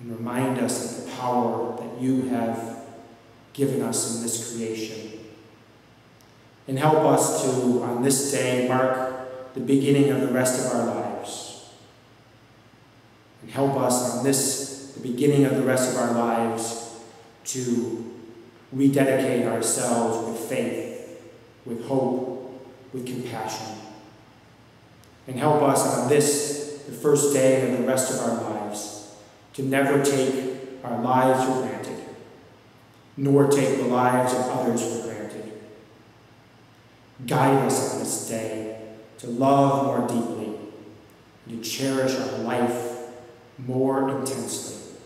and remind us of the power that you have given us in this creation. And help us to, on this day, mark the beginning of the rest of our lives. And help us on this, the beginning of the rest of our lives, to rededicate ourselves with faith, with hope, with compassion. And help us on this, the first day of the rest of our lives, to never take our lives for granted, nor take the lives of others for granted. Guide us on this day to love more deeply and to cherish our life more intensely.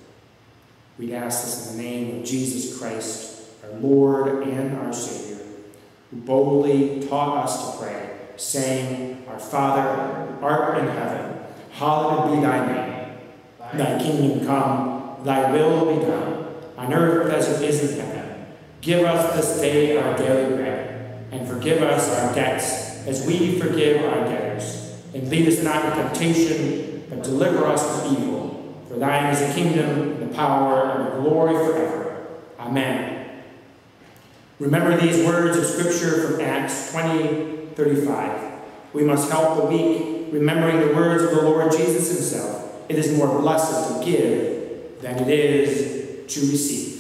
We ask this in the name of Jesus Christ, our Lord and our Savior, who boldly taught us to pray, saying, Our Father, art in heaven, hallowed be thy name. Thy kingdom come, thy will be done, on earth as it is in heaven. Give us this day our daily bread, and forgive us our debts as we forgive our debtors. And lead us not into temptation, but deliver us from evil. For thine is the kingdom, the power, and the glory forever. Amen. Remember these words of Scripture from Acts 20, 35. We must help the weak, remembering the words of the Lord Jesus himself. It is more blessed to give than it is to receive.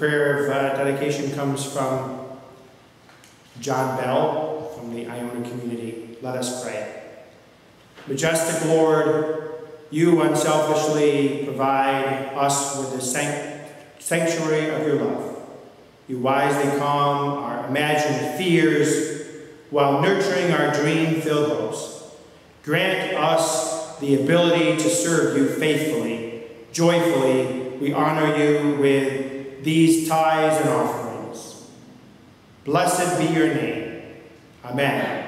Uh, comes from John Bell from the Iona community. Let us pray. Majestic Lord, you unselfishly provide us with the sanctuary of your love. You wisely calm our imagined fears while nurturing our dream-filled hopes. Grant us the ability to serve you faithfully, joyfully. We honor you with these tithes and offerings. Blessed be your name. Amen.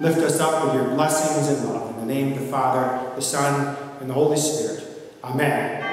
Lift us up with your blessings and love. In the name of the Father, the Son, and the Holy Spirit. Amen.